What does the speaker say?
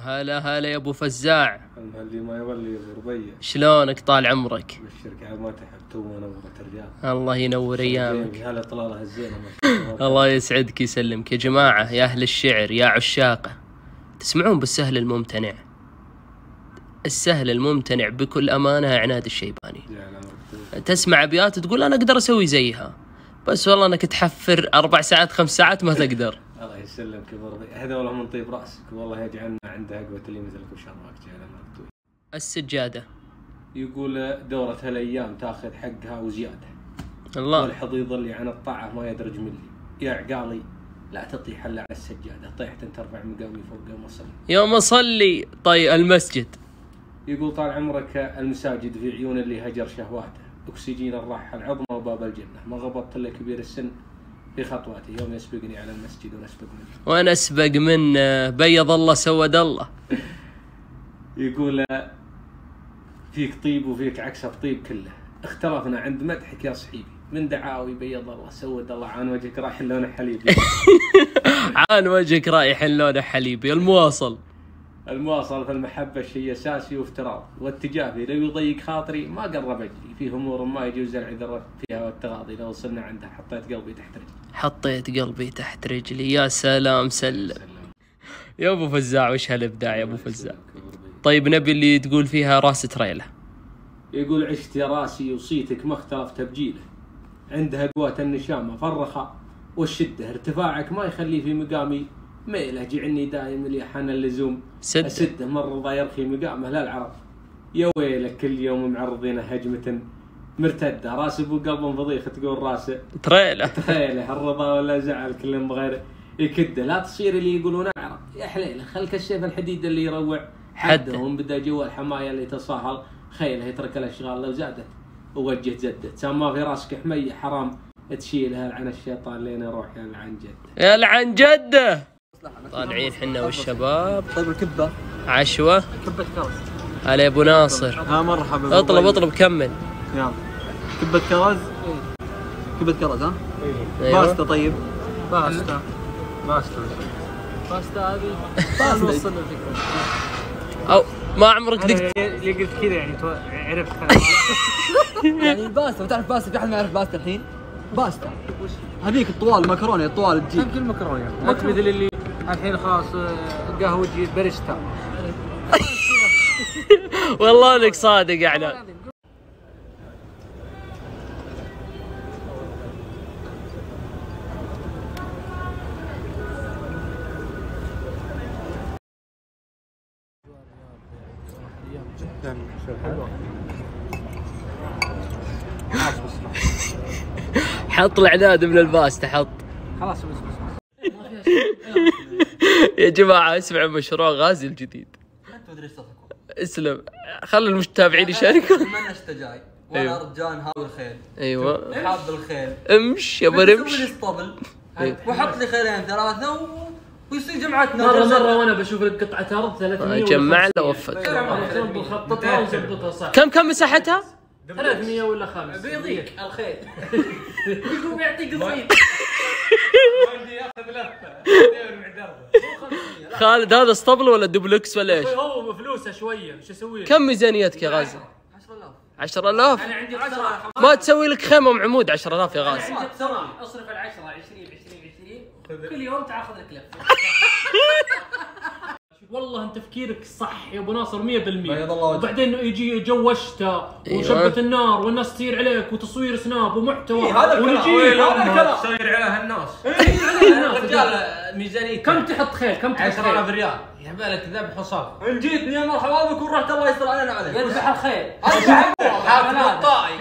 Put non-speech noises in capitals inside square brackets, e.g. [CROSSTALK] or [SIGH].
هلا هلا يا ابو فزاع. اللي ما يولي ابو ربيع. شلونك طال عمرك؟ بالشركة عاد ما تحب تو نورت رجال الله ينور أيامك. هلا طلالها الزينة ما شاء الله. [LAUGHS] يسعدك يسلمك يا جماعة يا أهل الشعر يا عشاقه تسمعون بالسهل الممتنع؟ السهل الممتنع بكل أمانة عناد الشيباني. تسمع أبيات تقول أنا أقدر أسوي زيها بس والله أنك تحفر أربع ساعات خمس ساعات ما تقدر. يسلمك ابو ربيع هذول من طيب رأسك. والله يجعلنا عند عقبة اللي مثلك وشرك جعل عمرك طويل السجادة. يقول دورة هالأيام تاخذ حقها وزيادة. الله. والحضيض اللي عن الطاعة ما يدرج ملي يا عقالي لا تطيح إلا على السجادة. طيحت ترفع مقامي فوق يوم أصلي. يوم أصلي طي المسجد. يقول طال عمرك المساجد في عيون اللي هجر شهواته. أكسجين الراحة العظمى وباب الجنة. ما غبطت إلا كبير السن. في خطواته يوم يسبقني على المسجد ونسبق منه. وأنا أسبق من آه، بيض الله سود الله. [LAUGHS] يقول فيك طيب وفيك عكس الطيب كله. اختلفنا عند مدحك يا صحيبي. من دعاوي بيض الله سود الله؟ عن وجهك راح لونه حليبي [LAUGHS] عان وجهك رايح لونه حليبي المواصل. المواصل في المحبة شيء أساسي وافتراض. واتجاهي لو يضيق خاطري ما قرب أجري في أمور ما يجوز العذر فيها والتغاضي لو وصلنا عندها حطيت قلبي تحت رجلي. حطيت قلبي تحت رجلي. يا سلام سلم. يا أبو فزاع وش هالإبداع يا أبو فزاع؟ طيب نبي اللي تقول فيها راس تريلة. يقول عشت يا راسي وصيتك ما اختلف تبجيله عندها قوة النشامة فالرخاء والشدة ارتفاعك ما يخلي في مقامي. ميله جعني دايم اللي حان اللزوم سد. أسده مرة رضا يرخي مقامه لا العرب يا ويلك كل يوم معرضين هجمة. مرتدة. راس ابو قلب فضيخ تقول راسه تريله تخيله الرضا ولا زعل كلهم بغير يكده. لا تصير اللي يقولون اعرب يا حليلة خلك السيف الحديد اللي يروع حده. حده ومن بدا جوا الحمايه اللي تصاهل خيله يترك الأشغال. لو زادت ووجه زدت. سما في راسك حمية حرام تشيلها عن الشيطان لين يروح عن جدة. يا لعن جدة. طالعين حنا والشباب. طيب الكبة. عشوة. كبة كرز هلا يا أبو ناصر. ها مرحبا. اطلب اطلب كمل. يلا. كبة كرز؟ كبة كرز ها؟ أيوة. باستا طيب. باستا. باستا. باستا هذه. [LAUGHS] باستا. وصلنا الفكرة. أو ما عمرك دقت؟ اللي قلت كذا يعني تو- عرفت. [LAUGHS] يعني باستا تعرف باستا في أحد ما يعرف باستا الحين؟ باستا. هذيك الطوال المكرونة الطوال تجي كل مكرونة؟ مثل اللي الحين خلاص آه، قهوجي باريستا [LAUGHS] والله أنك صادق يا حط العناد من الباستا حط خلاص بس بس [LAUGHS] يا جماعة اسمعوا مشروع غازي الجديد. اسلم. خلي المتابعين يشاركوا [LAUGHS] من اشتجاي وأنا أيوه. رجال هاوي الخيل. أيوه. حاب الخيل. امش يا برمش أيوه. وحط لي خيلين ثلاثة و... ويصير جمعتنا مره مرة وأنا بشوف لك قطعة ارض 300 جمع له وفك خططها وزبطها صح. كم كم مساحتها؟ 300 ولا 5 بيضيق الخيل يقوم يعطيك صيد خالد هذا اسطبل ولا دوبلكس ولا إيش؟ هو فلوسه شوية. إيش أسوي لك؟ كم ميزانيتك يا غازي؟ 10000 10000 أنا عندي اقتراح ما تسوي لك خيمة وعمود 10000 يا غازي. عندي اقتراح أصرف العشرة 20 20 20 كل يوم تاخذ لك لفه والله انت تفكيرك صح يا ابو ناصر 100% بيض الله وجهك. وبعدين يجي جو وشته أيوة. وشبة النار والناس تصير عليك وتصوير سناب ومحتوى. إيه، هذا الكلام. وين هذا الكلام. تصير عليها الناس رجال ميزانيته كم تحط خيل؟ كم تحط 10000 خيل؟ ريال. يبالك ذبح وصاف إن جيتني يا مرحبا بك ورحت الله يستر علينا عليك يذبح الخيل. حاط الطائي.